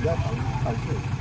不要ะฉั